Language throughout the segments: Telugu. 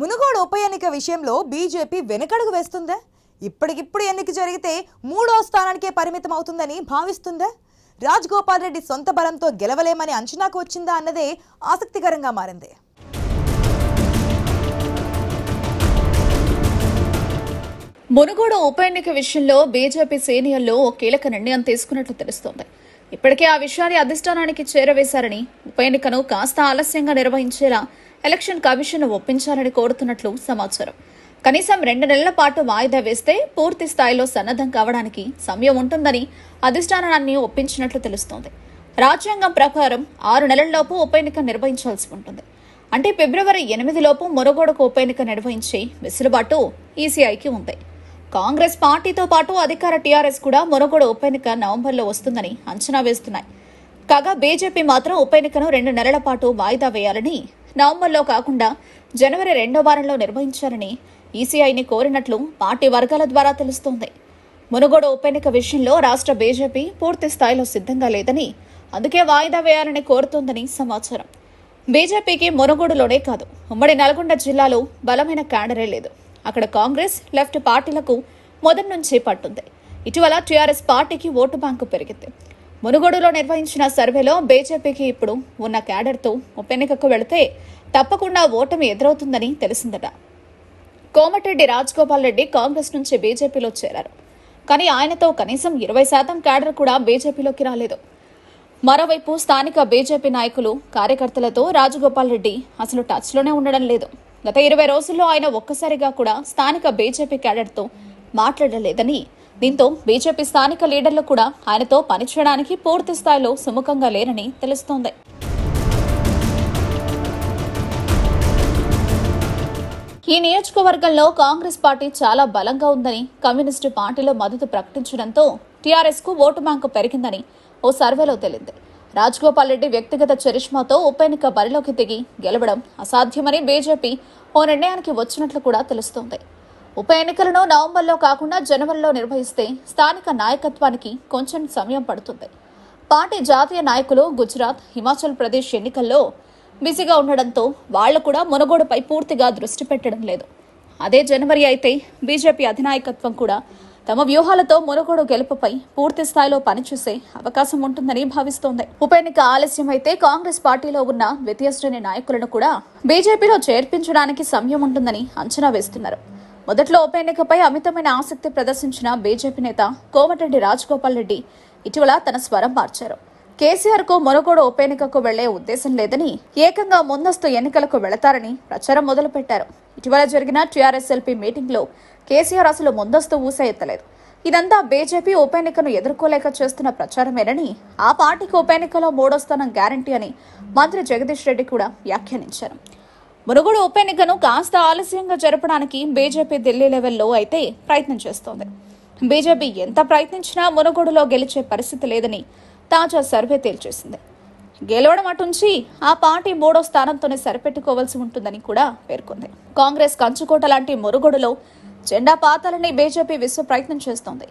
మునుగోడు ఉప ఎన్నిక విషయంలో బీజేపీ వెనకడుగు వేస్తుందా? ఇప్పటికిప్పుడు ఎన్నిక జరిగితే మూడో స్థానానికే పరిమితం అవుతుందని భావిస్తుందా? రాజ్గోపాల్ రెడ్డి సొంత బలంతో గెలవలేమని అంచనాకు వచ్చిందా అన్నదే ఆసక్తికరంగా మారింది. మునుగోడు ఉప ఎన్నిక విషయంలో బీజేపీ సీనియర్లు ఓ కీలక నిర్ణయం తీసుకున్నట్లు తెలుస్తోంది. ఇప్పటికే ఆ విషయాన్ని అధిష్టానానికి చేరవేశారని ఉప ఎన్నికను కాస్త ఆలస్యంగా నిర్వహించేలా ఎలక్షన్ కమిషన్ ఒప్పించాలని కోరుతున్నట్లు సమాచారం. కనీసం రెండు నెలల పాటు వాయిదా వేస్తే పూర్తి స్థాయిలో సన్నద్ధం కావడానికి సమయం ఉంటుందని అధిష్టానాన్ని ఒప్పించినట్లు తెలుస్తోంది. రాజ్యాంగం ప్రకారం ఆరు నెలల్లోపు ఉప ఎన్నిక నిర్వహించాల్సి ఉంటుంది. అంటే ఫిబ్రవరి ఎనిమిదిలోపు మొరగోడకు ఉప ఎన్నిక నిర్వహించే వెసులుబాటు ఈసీఐకి ఉంది. కాంగ్రెస్ పార్టీతో పాటు అధికార టీఆర్ఎస్ కూడా మొరగోడ ఉప ఎన్నిక నవంబర్లో వస్తుందని అంచనా వేస్తున్నాయి. కాగా బీజేపీ మాత్రం ఉప ఎన్నికను రెండు నెలల పాటు వాయిదా వేయాలని నవంబర్లో కాకుండా జనవరి రెండో వారంలో నిర్వహించాలని ఈసీఐని కోరినట్లు పార్టీ వర్గాల ద్వారా తెలుస్తోంది. మునుగోడు ఉప ఎన్నిక విషయంలో రాష్ట్ర బీజేపీ పూర్తి స్థాయిలో సిద్ధంగా లేదని అందుకే వాయిదా వేయాలని కోరుతోందని సమాచారం. బీజేపీకి మునుగోడులోనే కాదు ఉమ్మడి నల్గొండ జిల్లాలో బలమైన క్యాడరే లేదు. అక్కడ కాంగ్రెస్ లెఫ్ట్ పార్టీలకు మొదటి నుంచి పట్టుంది. ఇటీవల టీఆర్ఎస్ పార్టీకి ఓటు బ్యాంకు పెరిగింది. మునుగోడులో నిర్వహించిన సర్వేలో బీజేపీకి ఇప్పుడు ఉన్న క్యాడర్తో ఉప ఎన్నికకు వెళితే తప్పకుండా ఓటమి ఎదురవుతుందని తెలిసిందట. కోమటిరెడ్డి రాజగోపాల్ రెడ్డి కాంగ్రెస్ నుంచి బీజేపీలో చేరారు. కానీ ఆయనతో కనీసం ఇరవై శాతం క్యాడర్ కూడా బీజేపీలోకి రాలేదు. మరోవైపు స్థానిక బీజేపీ నాయకులు కార్యకర్తలతో రాజగోపాల్ రెడ్డి అసలు టచ్లోనే ఉండడం లేదు. గత ఇరవై రోజుల్లో ఆయన ఒక్కసారిగా కూడా స్థానిక బీజేపీ క్యాడర్తో మాట్లాడలేదని దీంతో బీజేపీ స్థానిక లీడర్లు కూడా ఆయనతో పనిచేయడానికి పూర్తి స్థాయిలో సుముఖంగా లేరని తెలుస్తోంది. ఈ నియోజకవర్గంలో కాంగ్రెస్ పార్టీ చాలా బలంగా ఉందని కమ్యూనిస్టు పార్టీలో మద్దతు ప్రకటించడంతో టీఆర్ఎస్కు ఓటు బ్యాంకు పెరిగిందని ఓ సర్వేలో తేలింది. రాజగోపాల్ రెడ్డి వ్యక్తిగత చరిష్మాతో ఉప ఎన్నిక బరిలోకి దిగి గెలవడం అసాధ్యమని బీజేపీ ఓ నిర్ణయానికి వచ్చినట్లు కూడా తెలుస్తోంది. ఉప ఎన్నికలను నవంబర్లో కాకుండా జనవరిలో నిర్వహిస్తే స్థానిక నాయకత్వానికి కొంచెం సమయం పడుతుంది. పార్టీ జాతీయ నాయకులు గుజరాత్ హిమాచల్ ప్రదేశ్ ఎన్నికల్లో బిజీగా ఉండడంతో వాళ్ళు కూడా మునగోడుపై పూర్తిగా దృష్టి పెట్టడం లేదు. అదే జనవరి అయితే బీజేపీ అధినాయకత్వం కూడా తమ వ్యూహాలతో మునగోడు గెలుపుపై పూర్తి స్థాయిలో పనిచేసే అవకాశం ఉంటుందని భావిస్తోంది. ఉప ఎన్నిక ఆలస్యం అయితే కాంగ్రెస్ పార్టీలో ఉన్న ద్వితీయ శ్రేణి నాయకులను కూడా బీజేపీలో చేర్పించడానికి సమయం ఉంటుందని అంచనా వేస్తున్నారు. మొదట్లో ఉప ఎన్నికపై అమితమైన ఆసక్తి ప్రదర్శించిన బీజేపీ నేత కోమటిరెడ్డి రాజగోపాల్ రెడ్డి ఇటీవల తన స్వరం మార్చారు. కేసీఆర్కు మునగోడు ఉప ఎన్నికకు వెళ్ళే ఉద్దేశం లేదని ఏకంగా ముందస్తు ఎన్నికలకు వెళతారని ప్రచారం మొదలుపెట్టారు. ఇటీవల జరిగిన టీఆర్ఎస్ఎల్పీ మీటింగ్లో కేసీఆర్ అసలు ముందస్తు ఊస ఎత్తలేదు. ఇదంతా బీజేపీ ఉప ఎన్నికను ఎదుర్కోలేక చేస్తున్న ప్రచారమేనని ఆ పార్టీకి ఉప ఎన్నికలో మూడో స్థానం గ్యారంటీ అని మంత్రి జగదీష్ రెడ్డి కూడా వ్యాఖ్యానించారు. మునుగోడు ఉప ఎన్నికను కాస్త ఆలస్యంగా జరపడానికి బీజేపీ ఢిల్లీ లెవెల్లో అయితే ప్రయత్నం చేస్తోంది. బీజేపీ ఎంత ప్రయత్నించినా మునుగోడులో గెలిచే పరిస్థితి లేదని తాజా సర్వే తేల్చేసింది. గెలవడం అటుంచి ఆ పార్టీ మూడో స్థానంతోనే సరిపెట్టుకోవాల్సి ఉంటుందని కూడా పేర్కొంది. కాంగ్రెస్ కంచుకోట లాంటి మునుగోడులో జెండా పాతాలని బీజేపీ విశ్వ ప్రయత్నం చేస్తోంది.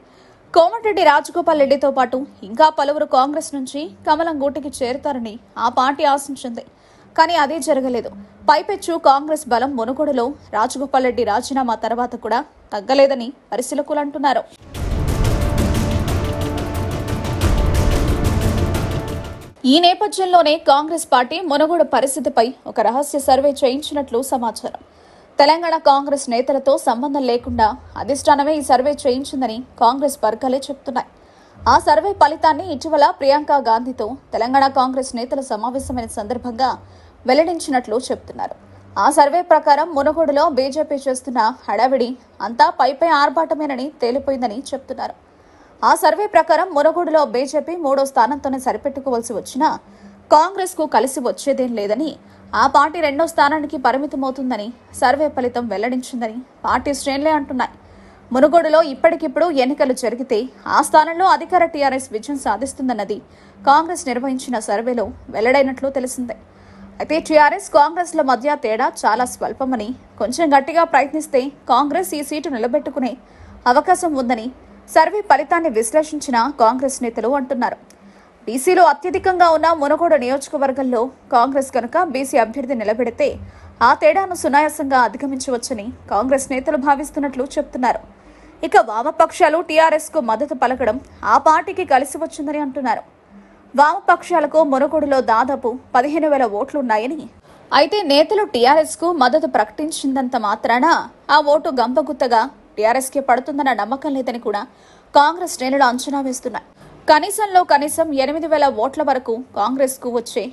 కోమటిరెడ్డి రాజగోపాల్ రెడ్డితో పాటు ఇంకా పలువురు కాంగ్రెస్ నుంచి కమలం గూటికి చేరుతారని ఆ పార్టీ ఆశించింది. కానీ అదే జరగలేదు. పైపెచ్చు కాంగ్రెస్ బలం మునుగోడులో రాజగోపాల్ రెడ్డి రాజీనామా తర్వాత కూడా తగ్గలేదని పరిశీలకులు అంటున్నారు. ఈ నేపథ్యంలోనే కాంగ్రెస్ పార్టీ మునుగోడు పరిస్థితిపై ఒక రహస్య సర్వే చేయించినట్లు సమాచారం. తెలంగాణ కాంగ్రెస్ నేతలతో సంబంధం లేకుండా అధిష్టానమే ఈ సర్వే చేయించిందని కాంగ్రెస్ వర్గాలే చెబుతున్నాయి ఆ సర్వే ఫలితాన్ని ఇటీవల ప్రియాంక గాంధీతో తెలంగాణ కాంగ్రెస్ నేతల సమావేశమైన సందర్భంగా వెల్లడించినట్లు చెబుతున్నారు. ఆ సర్వే ప్రకారం మునుగోడులో బీజేపీ చేస్తున్న హడావిడి అంతా పైపై ఆర్భాటమేనని తేలిపోయిందని చెప్తున్నారు. ఆ సర్వే ప్రకారం మునగోడులో బీజేపీ మూడో స్థానంతోనే సరిపెట్టుకోవాల్సి వచ్చినా కాంగ్రెస్కు కలిసి వచ్చేదేం లేదని ఆ పార్టీ రెండో స్థానానికి పరిమితమవుతుందని సర్వే ఫలితం వెల్లడించిందని పార్టీ శ్రేణులే అంటున్నాయి. మునుగోడులో ఇప్పటికిప్పుడు ఎన్నికలు జరిగితే ఆ స్థానంలో అధికార టీఆర్ఎస్ విజయం సాధిస్తుందన్నది కాంగ్రెస్ నిర్వహించిన సర్వేలో వెల్లడైనట్లు తెలిసిందే. అయితే టీఆర్ఎస్ కాంగ్రెస్ల మధ్య తేడా చాలా స్వల్పమని కొంచెం గట్టిగా ప్రయత్నిస్తే కాంగ్రెస్ ఈ సీటు నిలబెట్టుకునే అవకాశం ఉందని సర్వే ఫలితాన్ని విశ్లేషించిన కాంగ్రెస్ నేతలు అంటున్నారు. బీసీలో అత్యధికంగా ఉన్న మునగోడు నియోజకవర్గంలో కాంగ్రెస్ కనుక బీసీ అభ్యర్థి నిలబెడితే ఆ తేడాను సునాయాసంగా అధిగమించవచ్చని కాంగ్రెస్ నేతలు భావిస్తున్నట్లు చెప్తున్నారు. ఇక వామపక్షాలు టీఆర్ఎస్కు మద్దతు పలకడం ఆ పార్టీకి కలిసి వచ్చిందని అంటున్నారు. వామపక్షాలకు మునుగోడులో దాదాపు పదిహేను వేల ఓట్లున్నాయని. అయితే నేతలు టీఆర్ఎస్కు మద్దతు ప్రకటించిందంత మాత్రాన ఆ ఓటు గంపగుత్తగా టీఆర్ఎస్కే పడుతుందన్న నమ్మకం లేదని కూడా కాంగ్రెస్ శ్రేణులు అంచనా వేస్తున్నాయి. కనీసంలో కనీసం ఎనిమిది వేల ఓట్ల వరకు కాంగ్రెస్కు వచ్చే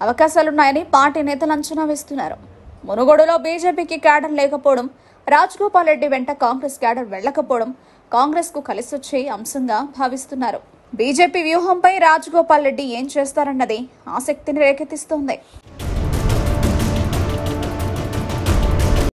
అవకాశాలున్నాయని పార్టీ నేతలు అంచనా వేస్తున్నారు. మునుగోడులో బీజేపీకి క్యాడర్ లేకపోవడం రాజగోపాల్ రెడ్డి వెంట కాంగ్రెస్ క్యాడర్ వెళ్ళకపోవడం కాంగ్రెస్కు కలిసొచ్చే అంశంగా భావిస్తున్నారు. బీజేపీ వ్యూహంపై రాజగోపాల్ రెడ్డి ఏం చేస్తారన్నది ఆసక్తిని రేకెత్తిస్తోంది.